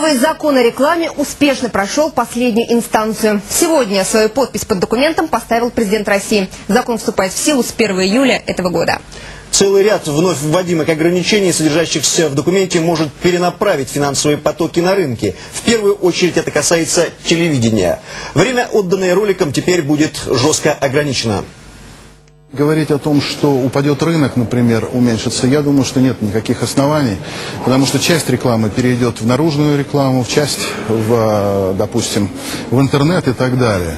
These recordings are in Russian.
Новый закон о рекламе успешно прошел последнюю инстанцию. Сегодня свою подпись под документом поставил президент России. Закон вступает в силу с 1 июля этого года. Целый ряд вновь вводимых ограничений, содержащихся в документе, может перенаправить финансовые потоки на рынке. В первую очередь это касается телевидения. Время, отданное роликам, теперь будет жестко ограничено. Говорить о том, что упадет рынок, например, уменьшится, я думаю, что нет никаких оснований, потому что часть рекламы перейдет в наружную рекламу, в часть, в, допустим, в интернет и так далее.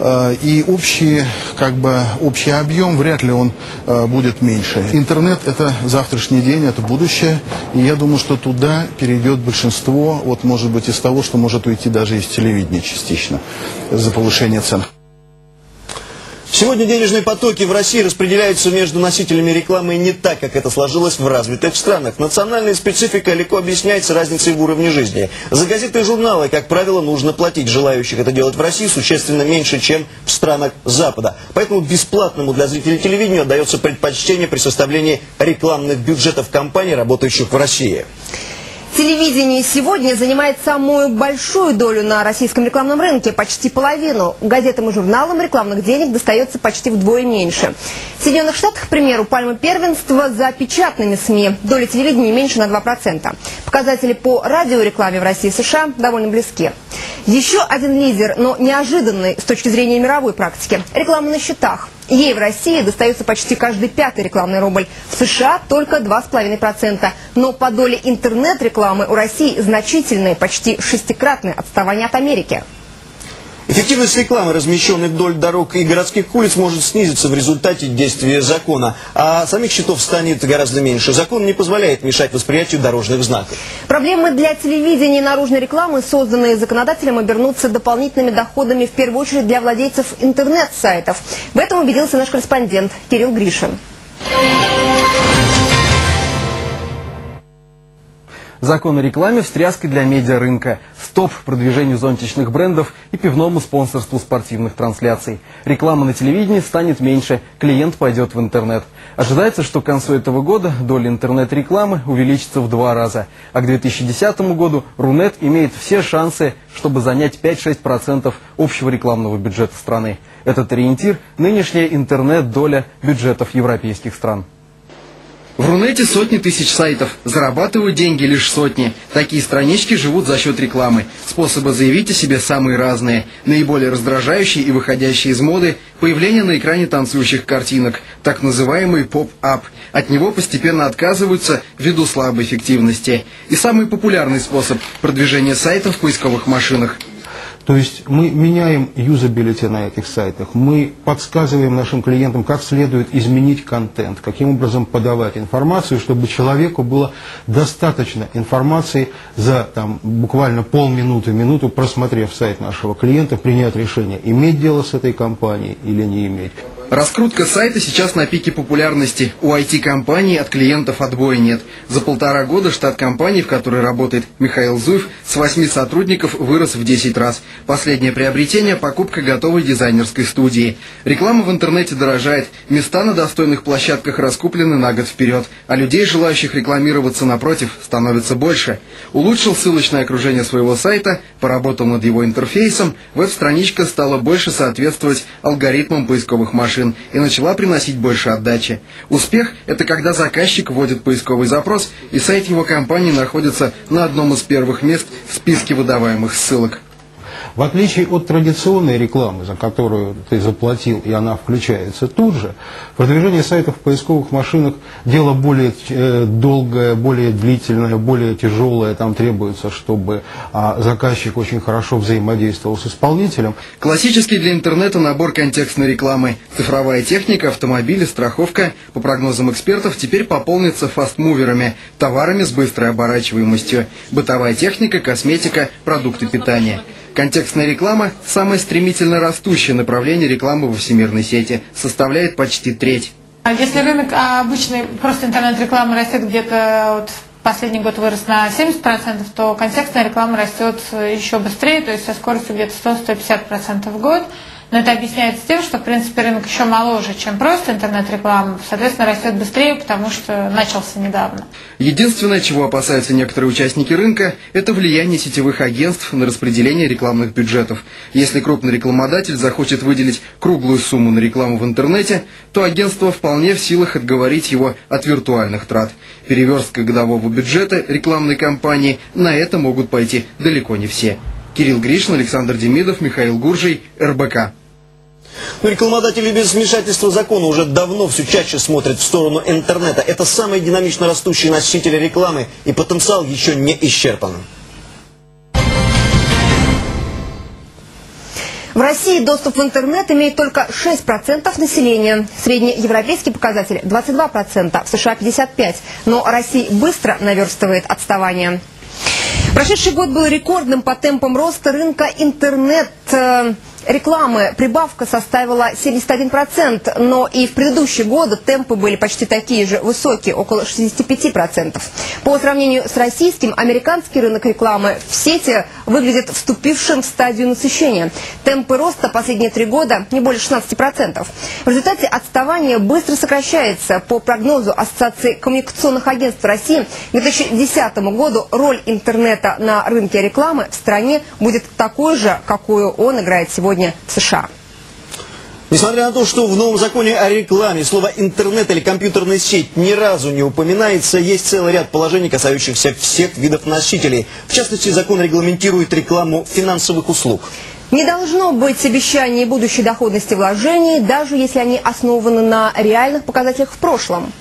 Э, И общий, как бы, общий объем вряд ли он э, будет меньше. Интернет – это завтрашний день, это будущее. И я думаю, что туда перейдет большинство, вот, может быть, из того, что может уйти даже из телевидения частично за повышение цен. Сегодня денежные потоки в России распределяются между носителями рекламы не так, как это сложилось в развитых странах. Национальная специфика легко объясняется разницей в уровне жизни. За газеты и журналы, как правило, нужно платить. Желающих это делать в России существенно меньше, чем в странах Запада. Поэтому бесплатному для зрителей телевидению отдается предпочтение при составлении рекламных бюджетов компаний, работающих в России. Телевидение сегодня занимает самую большую долю на российском рекламном рынке, почти половину. Газетам и журналам рекламных денег достается почти вдвое меньше. В Соединенных Штатах, к примеру, пальма первенства за печатными СМИ. Доля телевидения меньше на 2%. Показатели по радиорекламе в России и США довольно близки. Еще один лидер, но неожиданный с точки зрения мировой практики – реклама на счетах. Ей в России достается почти каждый пятый рекламный рубль. В США только 2,5%. Но по доле интернет-рекламы у России значительное, почти шестикратное отставание от Америки. Эффективность рекламы, размещенной вдоль дорог и городских улиц, может снизиться в результате действия закона, а самих счетов станет гораздо меньше. Закон не позволяет мешать восприятию дорожных знаков. Проблемы для телевидения и наружной рекламы, созданные законодателем, обернутся дополнительными доходами в первую очередь для владельцев интернет-сайтов. В этом убедился наш корреспондент Кирилл Гришин. Закон о рекламе встряской для медиарынка. Стоп продвижению зонтичных брендов и пивному спонсорству спортивных трансляций. Реклама на телевидении станет меньше, клиент пойдет в интернет. Ожидается, что к концу этого года доля интернет-рекламы увеличится в два раза. А к 2010 году Рунет имеет все шансы, чтобы занять 5-6% общего рекламного бюджета страны. Этот ориентир – нынешняя интернет-доля бюджетов европейских стран. В Рунете сотни тысяч сайтов. Зарабатывают деньги лишь сотни. Такие странички живут за счет рекламы. Способы заявить о себе самые разные. Наиболее раздражающие и выходящие из моды – появление на экране танцующих картинок, так называемый pop-up. От него постепенно отказываются ввиду слабой эффективности. И самый популярный способ – продвижение сайтов в поисковых машинах. То есть мы меняем юзабилити на этих сайтах, мы подсказываем нашим клиентам, как следует изменить контент, каким образом подавать информацию, чтобы человеку было достаточно информации за там, буквально полминуты, минуту, просмотрев сайт нашего клиента, принять решение, иметь дело с этой компанией или не иметь. Раскрутка сайта сейчас на пике популярности. У IT-компаний от клиентов отбоя нет. За полтора года штат компании, в которой работает Михаил Зуев, с 8 сотрудников вырос в 10 раз. Последнее приобретение – покупка готовой дизайнерской студии. Реклама в интернете дорожает. Места на достойных площадках раскуплены на год вперед. А людей, желающих рекламироваться напротив, становится больше. Улучшил ссылочное окружение своего сайта, поработал над его интерфейсом, веб-страничка стала больше соответствовать алгоритмам поисковых машин и начала приносить больше отдачи. Успех – это когда заказчик вводит поисковый запрос, и сайт его компании находится на одном из первых мест в списке выдаваемых ссылок. В отличие от традиционной рекламы, за которую ты заплатил, и она включается тут же, продвижение сайтов в поисковых машинах дело более э, долгое, более длительное, более тяжелое. Там требуется, чтобы а, заказчик очень хорошо взаимодействовал с исполнителем. Классический для интернета набор контекстной рекламы. Цифровая техника, автомобили, страховка, по прогнозам экспертов, теперь пополнится фастмуверами, товарами с быстрой оборачиваемостью. Бытовая техника, косметика, продукты питания. Контекстная реклама – самое стремительно растущее направление рекламы во всемирной сети, составляет почти треть. А Если рынок а, обычный, просто интернет-реклама растет где-то вот последний год вырос на 70%, то контекстная реклама растет еще быстрее, то есть со скоростью где-то 100-150% в год. Но это объясняется тем, что, в принципе, рынок еще моложе, чем просто интернет-реклама. Соответственно, растет быстрее, потому что начался недавно. Единственное, чего опасаются некоторые участники рынка, это влияние сетевых агентств на распределение рекламных бюджетов. Если крупный рекламодатель захочет выделить круглую сумму на рекламу в интернете, то агентство вполне в силах отговорить его от виртуальных трат. Переверстка годового бюджета рекламной кампании на это могут пойти далеко не все. Кирилл Гришин, Александр Демидов, Михаил Гуржий, РБК. Но рекламодатели без вмешательства закона уже давно все чаще смотрят в сторону интернета. Это самый динамично растущий носитель рекламы, и потенциал еще не исчерпан. В России доступ в интернет имеет только 6% населения. Среднеевропейский показатель 22%, в США 55%. Но Россия быстро наверстывает отставание. Прошедший год был рекордным по темпам роста рынка интернет. Рекламы прибавка составила 71%, но и в предыдущие годы темпы были почти такие же высокие, около 65%. По сравнению с российским, американский рынок рекламы в сети выглядит вступившим в стадию насыщения. Темпы роста последние три года не более 16%. В результате отставание быстро сокращается. По прогнозу Ассоциации коммуникационных агентств России к 2010 году роль интернета на рынке рекламы в стране будет такой же, какую он играет сегодня в США. Несмотря на то, что в новом законе о рекламе слово «интернет» или «компьютерная сеть» ни разу не упоминается, есть целый ряд положений, касающихся всех видов носителей. В частности, закон регламентирует рекламу финансовых услуг. Не должно быть обещаний будущей доходности вложений, даже если они основаны на реальных показателях в прошлом.